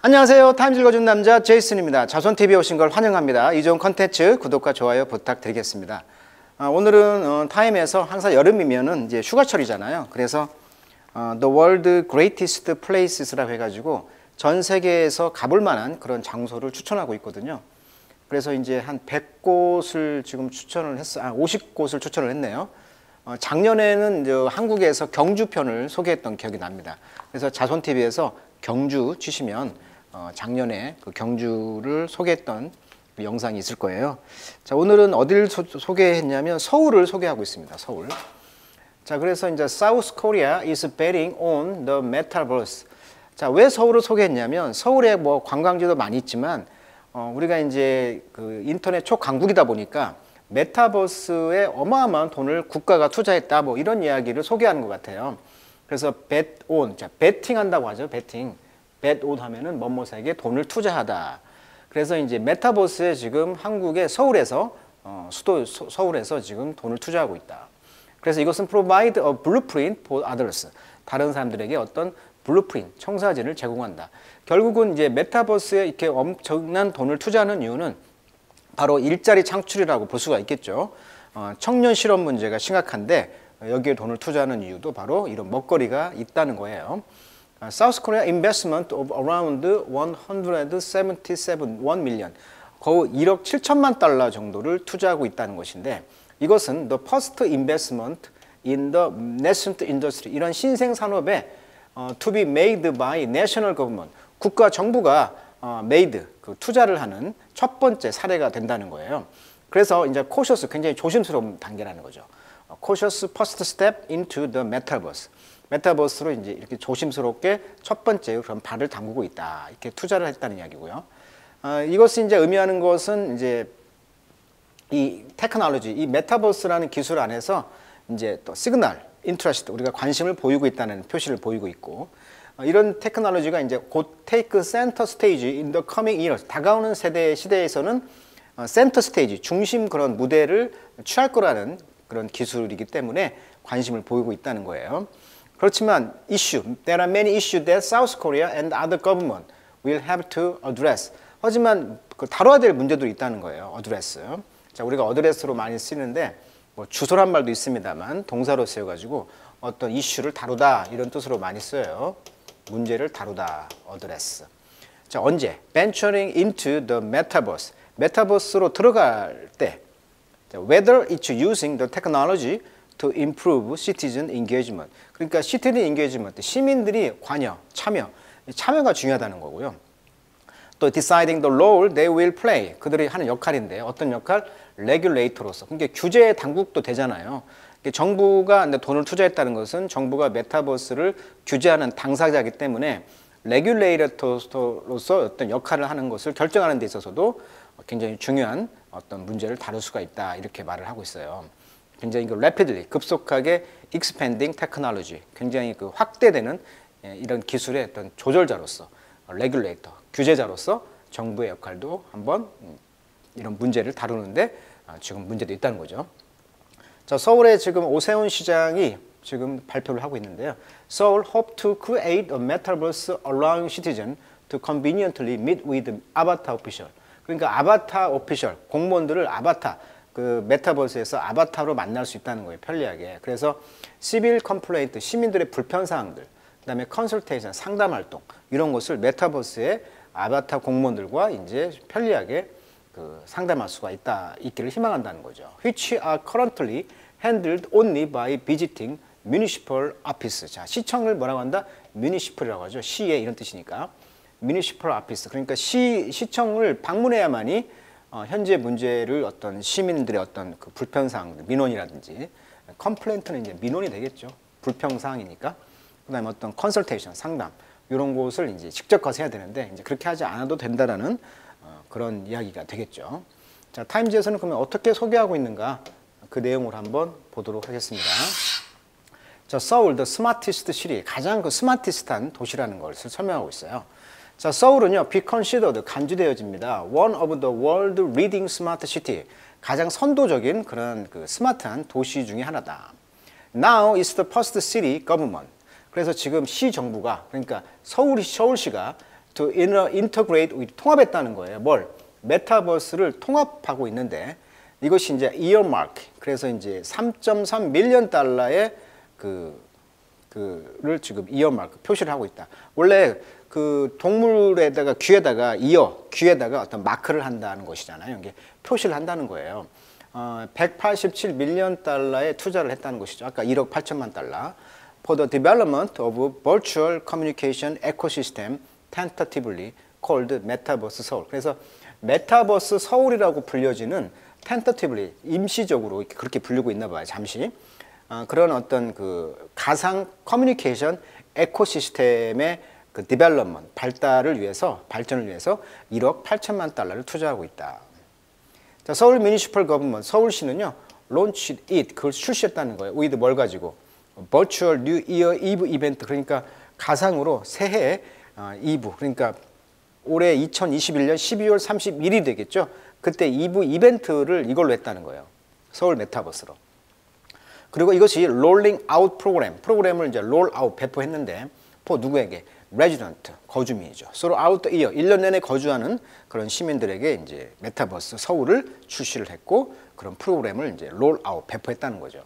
안녕하세요. 타임지 읽어주는 남자 제이슨입니다. 자손TV에 오신 걸 환영합니다. 이 좋은 컨텐츠 구독과 좋아요 부탁드리겠습니다. 아, 오늘은 어, 타임에서 항상 여름이면은 이제 휴가철이잖아요. 그래서 어, The World Greatest Places라고 해가지고 전 세계에서 가볼 만한 그런 장소를 추천하고 있거든요. 그래서 이제 한 100곳을 지금 추천을 했어, 아 50곳을 추천을 했네요. 어, 작년에는 이제 한국에서 경주편을 소개했던 기억이 납니다. 그래서 자손TV에서 경주 치시면 어, 작년에 그 경주를 소개했던 그 영상이 있을 거예요. 자, 오늘은 어디를 소, 소개했냐면 서울을 소개하고 있습니다. 서울. 자, 그래서 이제 South Korea is betting on the metaverse. 자, 왜 서울을 소개했냐면 서울에 뭐 관광지도 많이 있지만 어, 우리가 이제 그 인터넷 초강국이다 보니까 메타버스에 어마어마한 돈을 국가가 투자했다 뭐 이런 이야기를 소개하는 것 같아요. 그래서 bet on, 자, 베팅 한다고 하죠. 베팅. Bet on 하면은 뭐뭐에게 돈을 투자하다. 그래서 이제 메타버스에 지금 한국의 서울에서 어, 수도 서, 서울에서 지금 돈을 투자하고 있다. 그래서 이것은 provide a blueprint for others. 다른 사람들에게 어떤 blueprint, 청사진을 제공한다. 결국은 이제 메타버스에 이렇게 엄청난 돈을 투자하는 이유는 바로 일자리 창출이라고 볼 수가 있겠죠. 어, 청년 실업 문제가 심각한데 여기에 돈을 투자하는 이유도 바로 이런 먹거리가 있다는 거예요. South Korea investment of around 177 1 million. 거의 1억 7천만 달러 정도를 투자하고 있다는 것인데 이것은 the first investment in the nascent industry 이런 신생 산업에 어, to be made by national government 국가 정부가 어, made 그 투자를 하는 첫 번째 사례가 된다는 거예요. 그래서 이제 cautious 굉장히 조심스러운 단계라는 거죠. 어, cautious first step into the metaverse. 메타버스로 이제 이렇게 조심스럽게 첫 번째 그런 발을 담그고 있다. 이렇게 투자를 했다는 이야기고요. 어, 이것이 이제 의미하는 것은 이제 이 테크놀로지, 이 메타버스라는 기술 안에서 이제 또 signal, interest 우리가 관심을 보이고 있다는 표시를 보이고 있고 어, 이런 테크놀로지가 이제 곧 take center stage the coming years 다가오는 세대 시대에서는 어, 센터 스테이지 중심 그런 무대를 취할 거라는 그런 기술이기 때문에 관심을 보이고 있다는 거예요. 그렇지만 issue, there are many issues that South Korea and other government will have to address. 하지만 그 다뤄야 될 문제도 있다는 거예요. address. 자, 우리가 address로 많이 쓰는데 뭐 주소란 말도 있습니다만 동사로 쓰여 가지고 어떤 이슈를 다루다 이런 뜻으로 많이 써요. 문제를 다루다, address. 자, 언제? venturing into the metaverse. 메타버스로 들어갈 때 whether it's using the technology to improve citizen engagement. 그러니까 citizen engagement, 시민들이 관여, 참여, 참여가 중요하다는 거고요. 또 deciding the role they will play. 그들이 하는 역할인데 어떤 역할? regulator로서. 그러니까 규제 당국도 되잖아요. 정부가 돈을 투자했다는 것은 정부가 메타버스를 규제하는 당사자이기 때문에 regulator로서 어떤 역할을 하는 것을 결정하는 데 있어서도 굉장히 중요한 어떤 문제를 다룰 수가 있다 이렇게 말을 하고 있어요. 굉장히 그 rapidly 급속하게 expanding technology 굉장히 그 확대되는 이런 기술의 어떤 조절자로서 regulator 규제자로서 정부의 역할도 한번 이런 문제를 다루는데 지금 문제도 있다는 거죠. 자, 서울에 지금 오세훈 시장이 지금 발표를 하고 있는데요. Seoul hope to create a metaverse allowing citizen to conveniently meet with avatar official. 그러니까 avatar official 공무원들을 아바타 그 메타버스에서 아바타로 만날 수 있다는 거예요. 편리하게. 그래서 civil complaint 시민들의 불편 사항들, 그 다음에 consultation 상담 활동 이런 것을 메타버스의 아바타 공무원들과 이제 편리하게 그 상담할 수가 있다 있기를 희망한다는 거죠. Which are currently handled only by visiting municipal office. 자, 시청을 뭐라고 한다? municipal이라고 하죠. 시의 이런 뜻이니까. Municipal office. 그러니까 시 시청을 방문해야만이 어, 현재 문제를 어떤 시민들의 어떤 그 불편 사항, 민원이라든지 complaint는 이제 민원이 되겠죠. 불평 사항이니까. 그다음에 어떤 consultation, 상담 이런 곳을 이제 직접 가서 해야 되는데 이제 그렇게 하지 않아도 된다라는 어, 그런 이야기가 되겠죠. 자, 타임즈에서는 그러면 어떻게 소개하고 있는가 그 내용을 한번 보도록 하겠습니다. 자, 서울 the smartest city 가장 그 스마티스트한 도시라는 것을 설명하고 있어요. 자, 서울은요, be considered 간주되어집니다. One of the world leading smart city 가장 선도적인 그런 그 스마트한 도시 중의 하나다. Now is the first city government. 그래서 지금 시 정부가 그러니까 서울이 서울시가 to integrate 통합했다는 거예요. 뭘? 메타버스를 통합하고 있는데 이것이 이제 earmark. 그래서 이제 3.3 밀리언 달러의 그 그를 지금 earmark 표시를 하고 있다. 원래 그 동물에다가 귀에다가 이어 귀에다가 어떤 마크를 한다는 것이잖아요. 이게 표시를 한다는 거예요. 어, 187 밀리언 달러에 투자를 했다는 것이죠. 아까 1억 8천만 달러. For the development of virtual communication ecosystem tentatively called Metaverse Seoul. 그래서 메타버스 서울이라고 불려지는 tentatively 임시적으로 그렇게 불리고 있나 봐요. 잠시. 어, 그런 어떤 그 가상 커뮤니케이션 ecosystem의 그 development 발달을 위해서 발전을 위해서 1억 8천만 달러를 투자하고 있다. 자, 서울 municipal government 서울시는요. launch it 그걸 출시했다는 거예요. with 뭘 가지고 virtual new year eve 이벤트 그러니까 가상으로 새해 어, 이브 그러니까 올해 2021년 12월 31일이 되겠죠. 그때 이브 이벤트를 이걸로 했다는 거예요. 서울 메타버스로. 그리고 이것이 rolling out 프로그램, 프로그램을 이제 roll out 배포했는데 for 누구에게? 레지던트, 거주민이죠. 서로 아웃 이어 1년 내내 거주하는 그런 시민들에게 이제 메타버스 서울을 출시를 했고 그런 프로그램을 이제 roll out 배포했다는 거죠.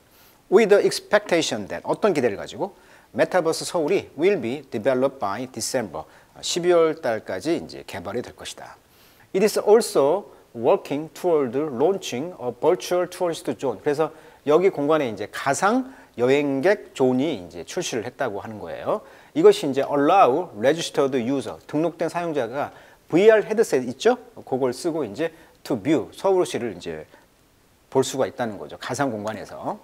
With the expectation that 어떤 기대를 가지고 메타버스 서울이 will be developed by December 12월 달까지 이제 개발이 될 것이다. It is also working toward launching a virtual tourist zone. 그래서 여기 공간에 이제 가상 여행객 존이 이제 출시를 했다고 하는 거예요. 이것이 이제 allow registered user 등록된 사용자가 VR 헤드셋 있죠? 그걸 쓰고 이제 to view 서울시를 이제 볼 수가 있다는 거죠. 가상 공간에서.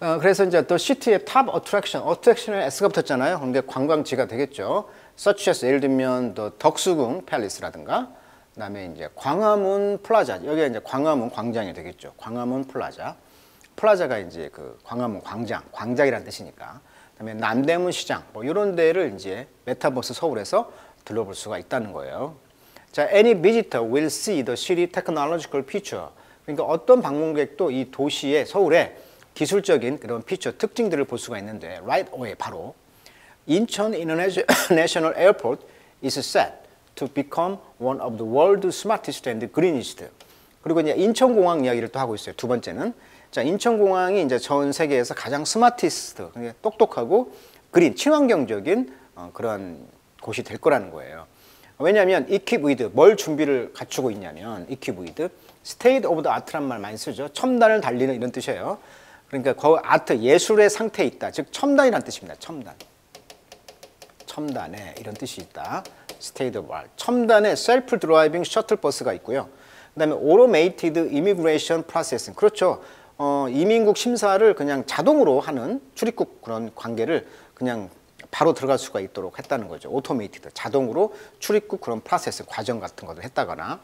어, 그래서 이제 또 시티의 top attraction, attraction에 S가 붙었잖아요. 그런데 관광지가 되겠죠. as 예를 들면 또 덕수궁 palace라든가 그다음에 이제 광화문 플라자 여기가 이제 광화문 광장이 되겠죠. 광화문 플라자. plaza가 이제 그 광화문 광장, 광장이라는 뜻이니까. 그다음에 남대문 시장 뭐 이런 데를 이제 메타버스 서울에서 들러볼 수가 있다는 거예요. 자, any visitor will see the city technological feature. 그러니까 어떤 방문객도 이 도시의 서울의 기술적인 그런 피처 특징들을 볼 수가 있는데 right away 바로 인천 International Airport is set to become one of the world's smartest and greenest. 그리고 이제 인천공항 이야기를 또 하고 있어요. 두 번째는 자 인천공항이 이제 전 세계에서 가장 smartest, 똑똑하고 green 친환경적인 어, 그런 곳이 될 거라는 거예요. 왜냐하면 with 뭘 준비를 갖추고 있냐면 with state of the art란 말 많이 쓰죠. 첨단을 달리는 이런 뜻이에요. 그러니까 그 아트 예술의 상태에 있다. 즉 첨단이라는 뜻입니다. 첨단. 첨단에 이런 뜻이 있다. state of art. 첨단의 self driving 셔틀 버스가 있고요. 그 다음에 automated immigration processing. 그렇죠. 어, 이민국 심사를 그냥 자동으로 하는 출입국 그런 관계를 그냥 바로 들어갈 수가 있도록 했다는 거죠. automated 자동으로 출입국 그런 프로세스 과정 같은 것을 했다거나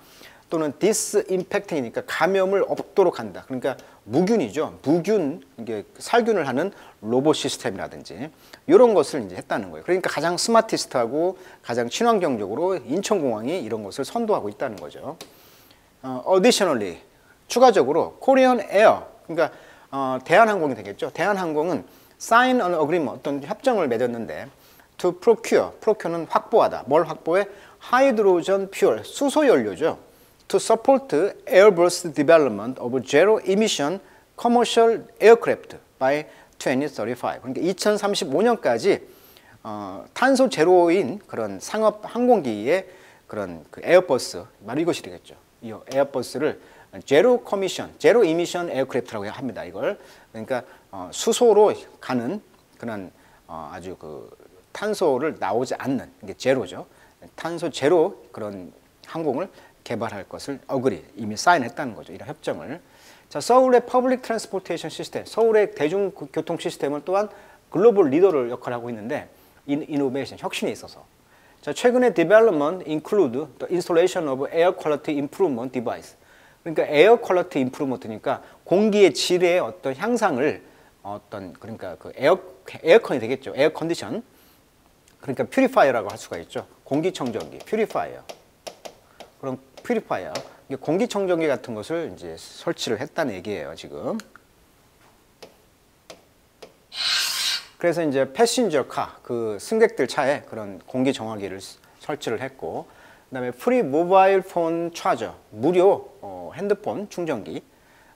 또는 disinfecting이니까 감염을 없도록 한다. 그러니까 무균이죠. 무균 이게 살균을 하는 로봇 시스템이라든지 이런 것을 이제 했다는 거예요. 그러니까 가장 smartest하고 가장 친환경적으로 인천공항이 이런 것을 선도하고 있다는 거죠. 어, additionally 추가적으로 Korean Air 그러니까 어, 대한항공이 되겠죠. 대한항공은 sign an agreement 어떤 협정을 맺었는데 to procure procure는 확보하다. 뭘 확보해? hydrogen fuel 수소 연료죠. to support Airbus development of zero emission commercial aircraft by 2035. 그러니까 2035년까지 어, 탄소 제로인 그런 상업 항공기의 그런 그 에어버스 바로 이것이 되겠죠. 이 에어버스를 제로 커미션, zero emission aircraft라고 합니다. 이걸 그러니까 어, 수소로 가는 그런 어, 아주 그 탄소를 나오지 않는 이게 제로죠. 탄소 제로 그런 항공을 개발할 것을 agree 이미 사인했다는 거죠. 이런 협정을. 자, 서울의 public transportation 시스템, 서울의 대중교통 시스템은 또한 글로벌 리더를 역할하고 있는데 in, innovation, 혁신에 있어서. 자, 최근에 development include the installation of air quality improvement device. 그러니까 air quality improvement니까 공기의 질의 어떤 향상을 어떤 그러니까 그 에어 에어컨이 되겠죠. air condition. 그러니까 purifier라고 할 수가 있죠. 공기청정기, purifier. 그런 purifier. 공기청정기 같은 것을 이제 설치를 했다는 얘기예요, 지금. 그래서 이제 passenger car, 그 승객들 차에 그런 공기 정화기를 설치를 했고, 그 다음에 free mobile phone charger, 무료 어, 핸드폰 충전기,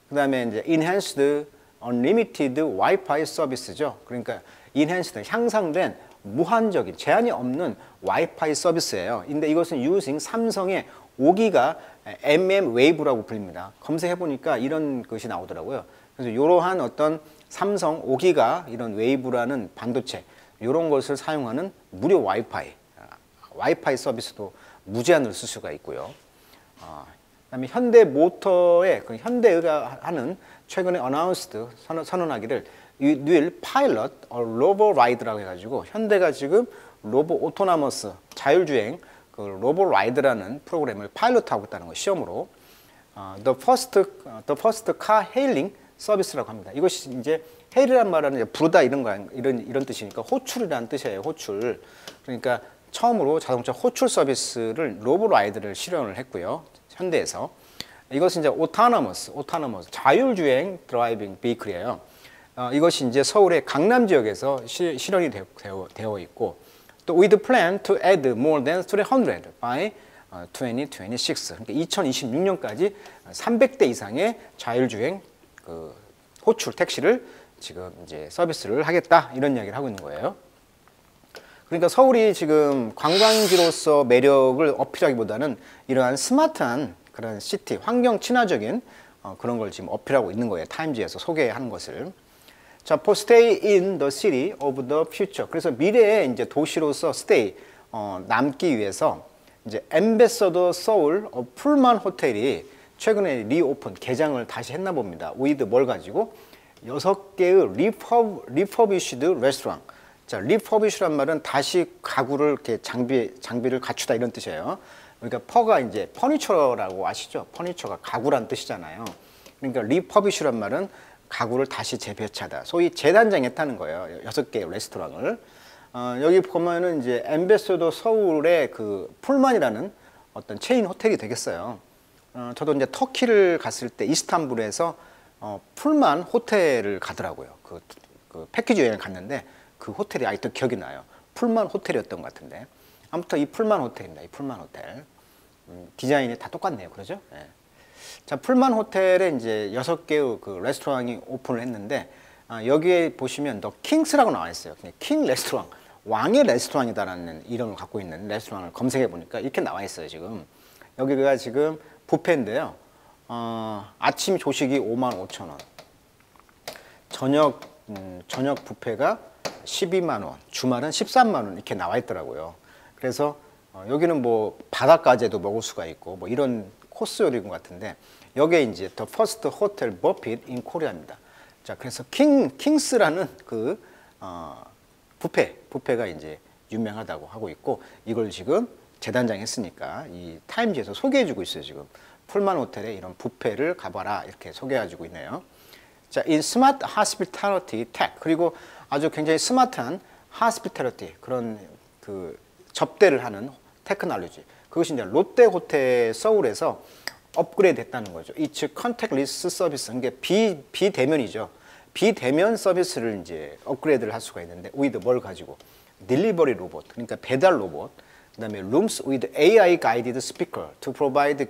그 다음에 이제 enhanced unlimited 와이파이 서비스죠. 그러니까 enhanced 향상된 무한적인 제한이 없는 와이파이 서비스예요. 근데 이것은 using 삼성의 5기가 MM wave라고 불립니다. 검색해 보니까 이런 것이 나오더라고요. 그래서 이러한 어떤 삼성 5기가 이런 wave라는 반도체 이런 것을 사용하는 무료 와이파이 와이파이 서비스도 무제한으로 쓸 수가 있고요. 어, 그다음에 현대 Motor의 그 현대가 하는 최근에 announced 선언, 하기를 pilot a robo ride라고 해가지고 현대가 지금 robo autonomous 자율주행 그 Robo Ride라는 프로그램을 파일럿하고 있다는 거 시험으로 어, the first the first car hailing 서비스라고 합니다. 이것이 이제 hail이란 말은 부르다 이런 거 이런 이런 뜻이니까 호출이라는 뜻이에요. 호출. 그러니까 처음으로 자동차 호출 서비스를 Robo Ride를 실현을 했고요. 현대에서 이것은 이제 autonomous, autonomous 자율주행 driving vehicle이에요. 어, 이것이 이제 서울의 강남 지역에서 시, 실현이 되어, 되어 있고 또 with plan to add more than 300 by 2026. 그러니까 2026년까지 300대 이상의 자율주행 그 호출 택시를 지금 이제 서비스를 하겠다 이런 이야기를 하고 있는 거예요. 그러니까 서울이 지금 관광지로서 매력을 어필하기보다는 이러한 스마트한 그런 city, 환경 친화적인 어, 그런 걸 지금 어필하고 있는 거예요. 타임즈에서 소개하는 것을. 자, for stay in the city of the future. 그래서 미래의 이제 도시로서 stay 어, 남기 위해서 이제 앰배서더 서울 어, 풀만 호텔이 최근에 reopen 개장을 다시 했나 봅니다. with 뭘 가지고 여섯 개의 refur refurbished 레스토랑. 자, refurbish란 말은 다시 가구를 이렇게 장비 장비를 갖추다 이런 뜻이에요. 그러니까 fur가 이제 furniture라고 아시죠? 퍼니처가 가구란 뜻이잖아요. 그러니까 refurbish란 말은 가구를 다시 재배치하다. 소위 재단장했다는 거예요. 여섯 개의 레스토랑을. 어, 여기 보면은 이제 앰배서더 서울의 그 풀만이라는 어떤 체인 호텔이 되겠어요. 어, 저도 이제 터키를 갔을 때 이스탄불에서 어, 풀만 호텔을 가더라고요. 그, 그 패키지 여행을 갔는데 그 호텔이 아직도 기억이 나요. 풀만 호텔이었던 것 같은데. 아무튼 이 풀만 호텔입니다. 이 풀만 호텔. 음, 디자인이 다 똑같네요. 그러죠? 네. 자, 풀만 호텔에 이제 여섯 개의 그 레스토랑이 오픈을 했는데 아, 여기에 보시면 더 킹스라고 나와 있어요. 킹 레스토랑, 왕의 레스토랑이다라는 이름을 갖고 있는 레스토랑을 검색해 보니까 이렇게 나와 있어요. 지금 여기가 지금 부페인데요. 어, 아침 조식이 5만 5천 원, 저녁 음, 저녁 부페가 12만 원, 주말은 13만 원 이렇게 나와 있더라고요. 그래서 어, 여기는 뭐 바닷가재도 먹을 수가 있고 뭐 이런 코스 요리인 것 같은데 여기에 이제 The First Hotel Buffet in Korea입니다. 자, 그래서 킹 킹스라는 그 어, 부페 부페가 이제 유명하다고 하고 있고 이걸 지금 재단장 했으니까 이 타임즈에서 소개해주고 있어요 지금 풀만 호텔에 이런 부페를 가봐라 이렇게 소개해주고 있네요. 자, in smart hospitality tech 그리고 아주 굉장히 스마트한 hospitality 그런 그 접대를 하는 테크놀로지 그것이 이제 롯데 호텔 서울에서 업그레이드 했다는 거죠. its contactless 서비스. 이게 비, 비대면이죠. 비대면 서비스를 이제 업그레이드를 할 수가 있는데, with 뭘 가지고? delivery 로봇. 그러니까 배달 로봇. 그 다음에 rooms AI guided speaker to provide.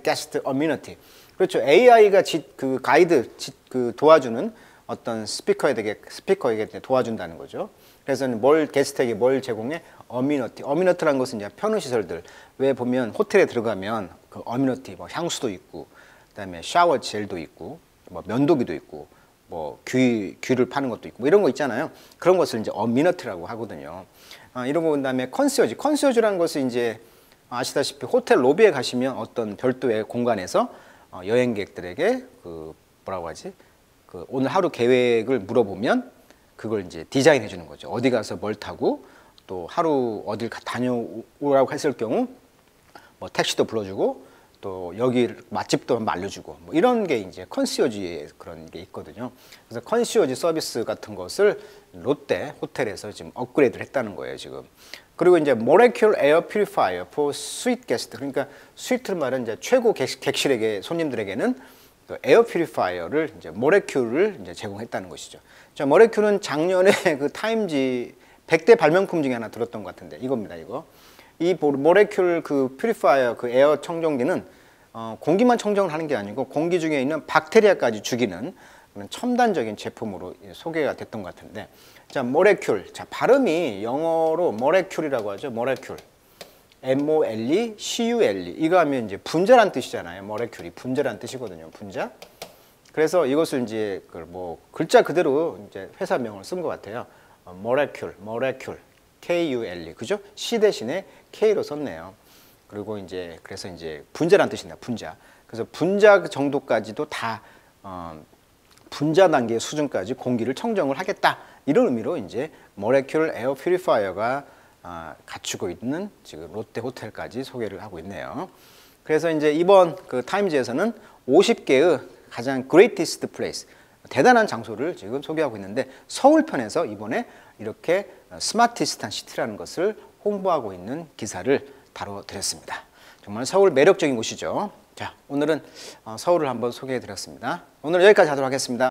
그렇죠. AI가 지, 그 가이드, 지, 그 도와주는 어떤 스피커에게, 스피커에게 도와준다는 거죠. 그래서 뭘 게스트에게 뭘 제공해? 어미너티. 어미너티라는 것은 이제 편의 시설들. 왜 보면 호텔에 들어가면 그 어미너티, 뭐 향수도 있고, 그다음에 샤워 젤도 있고, 뭐 면도기도 있고, 뭐 귀, 귀를 파는 것도 있고, 뭐 이런 거 있잖아요. 그런 것을 이제 어미너티라고 하거든요. 아, 이런 거 그다음에 컨시어지. 컨시어지라는 것은 이제 아시다시피 호텔 로비에 가시면 어떤 별도의 공간에서 어, 여행객들에게 그 뭐라고 하지? 그 오늘 하루 계획을 물어보면 그걸 이제 디자인해 주는 거죠. 어디 가서 뭘 타고 또 하루 어딜 다녀오라고 했을 경우 뭐 택시도 불러주고 또 여기 맛집도 한번 알려주고 뭐 이런 게 이제 컨시어지의 그런 게 있거든요. 그래서 컨시어지 서비스 같은 것을 롯데 호텔에서 지금 업그레이드를 했다는 거예요 지금. 그리고 이제 Molekule air purifier for suite guest 그러니까 suite 말은 이제 최고 객실에게 손님들에게는 그 air purifier를 이제 Molekule을 이제 제공했다는 것이죠. 자, Molekule은 작년에 그 타임지 100대 발명품 중에 하나 들었던 것 같은데 이겁니다, 이거. 이 모- Molekule 그 purifier 그 air 청정기는 어, 공기만 청정을 하는 게 아니고 공기 중에 있는 박테리아까지 죽이는 그런 첨단적인 제품으로 예, 소개가 됐던 것 같은데 자 모레큘 자 발음이 영어로 모레큘이라고 하죠 모레큘 M-O-L-E, C-U-L-E 이거 하면 이제 분자란 뜻이잖아요. 모레큘이 분자란 뜻이거든요. 분자 그래서 이것을 이제 그뭐 글자 그대로 이제 회사명을 쓴 것 같아요. 어, 모레큘 모레큘 K-U-L-E 그죠? C 대신에 K로 썼네요. 그리고 이제 그래서 이제 분자란 뜻입니다. 분자. 그래서 분자 정도까지도 다 어, 분자 단계 수준까지 공기를 청정을 하겠다. 이런 의미로 이제 Molekule air purifier가 아, 갖추고 있는 지금 롯데 호텔까지 소개를 하고 있네요. 그래서 이제 이번 그 타임즈에서는 50개의 가장 greatest place 대단한 장소를 지금 소개하고 있는데 서울 편에서 이번에 이렇게 스마티스탄 시티라는 것을 홍보하고 있는 기사를 다뤄드렸습니다. 정말 서울 매력적인 곳이죠. 자, 오늘은 어, 서울을 한번 소개해 드렸습니다. 오늘 여기까지 하도록 하겠습니다.